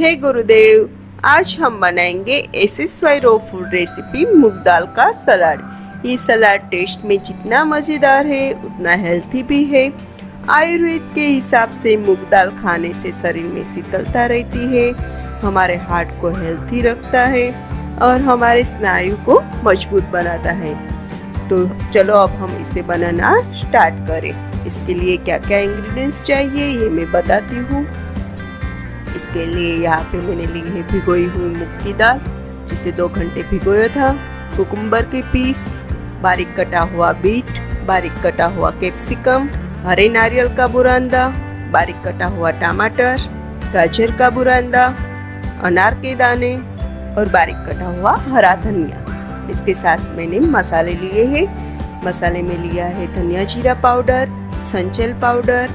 जय गुरुदेव। आज हम बनाएँगे ऐसे वाई रो फ़ूड रेसिपी मूंग दाल का सलाद ये सलाद टेस्ट में जितना मज़ेदार है, उतना हेल्थी भी है। आयुर्वेद के हिसाब से मूंग दाल खाने से शरीर में शीतलता रहती है, हमारे हार्ट को हेल्थी रखता है और हमारे स्नायु को मज़बूत बनाता है। तो चलो अब हम इसे बनाना स्टार्ट करें। इसके लिए क्या क्या इंग्रेडिएंट्स चाहिए, ये मैं बताती हूँ। इसके लिए यहाँ पे मैंने ली है भिगोई हुई मूंग की दाल, जिसे दो घंटे भिगोया था। कुकुम्बर के पीस, बारीक कटा हुआ बीट, बारीक कटा हुआ कैप्सिकम, हरे नारियल का बुरांदा, बारीक कटा हुआ टमाटर, गाजर का बुरांदा, अनार के दाने और बारीक कटा हुआ हरा धनिया। इसके साथ मैंने मसाले लिए हैं। मसाले में लिया है धनिया जीरा पाउडर, संचल पाउडर,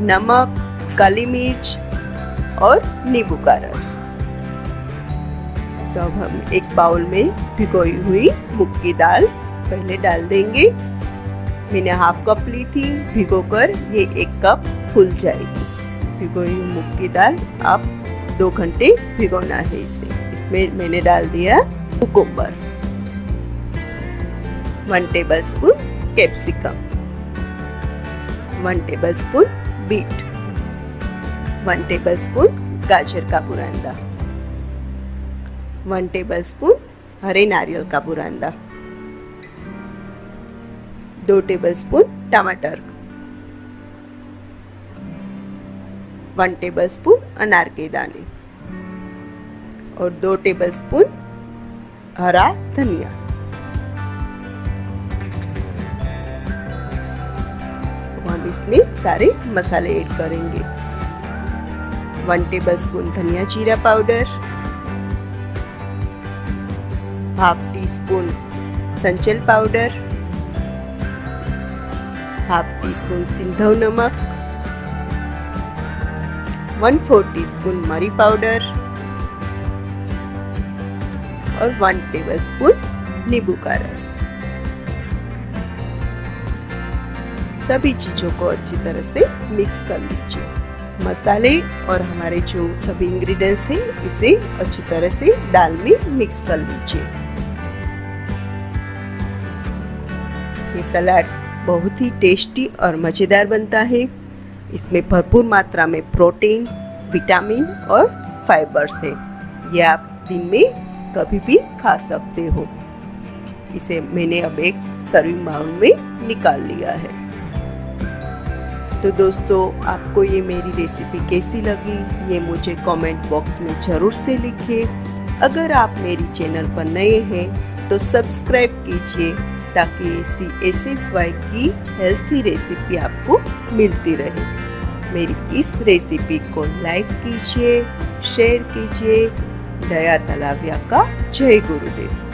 नमक, काली मिर्च और नींबू का रस। तो अब हम एक बाउल में भिगोई हुई मूंग की दाल पहले डाल देंगे। मैंने हाफ़ कप ली थी, भिगोकर ये एक कप फूल जाएगी। भिगोई हुई मूंग की दाल आप दो घंटे भिगोना है इसे। इसमें मैंने डाल दिया cucumber one tablespoon capsicum one tablespoon beet one tablespoon गाजर का बुरांदा वन टेबल स्पून हरे नारियल का बुरांदा दो टेबल स्पून टमाटर वन टेबल स्पून अनार के दाने और दो टेबल स्पून हरा धनिया हम इसमें सारे मसाले ऐड करेंगे वन टेबल स्पून धनिया जीरा पाउडर हाफ़ टी स्पून संचल पाउडर हाफ़ टी स्पून सिंधव नमक वन फोर टी स्पून मरी पाउडर और वन टेबल स्पून नींबू का रस। सभी चीज़ों को अच्छी तरह से मिक्स कर लीजिए। मसाले और हमारे जो सभी इंग्रेडिएंट्स हैं, इसे अच्छी तरह से दाल में मिक्स कर लीजिए। ये सलाद बहुत ही टेस्टी और मज़ेदार बनता है। इसमें भरपूर मात्रा में प्रोटीन विटामिन और फाइबर्स है। ये आप दिन में कभी भी खा सकते हो। इसे मैंने अब एक सर्विंग बाउल में निकाल लिया है। तो दोस्तों, आपको ये मेरी रेसिपी कैसी लगी, ये मुझे कमेंट बॉक्स में ज़रूर से लिखिए। अगर आप मेरी चैनल पर नए हैं तो सब्सक्राइब कीजिए, ताकि ऐसी ऐसे स्वाई की हेल्थी रेसिपी आपको मिलती रहे। मेरी इस रेसिपी को लाइक कीजिए शेयर कीजिए। दया तलाविया का जय गुरुदेव।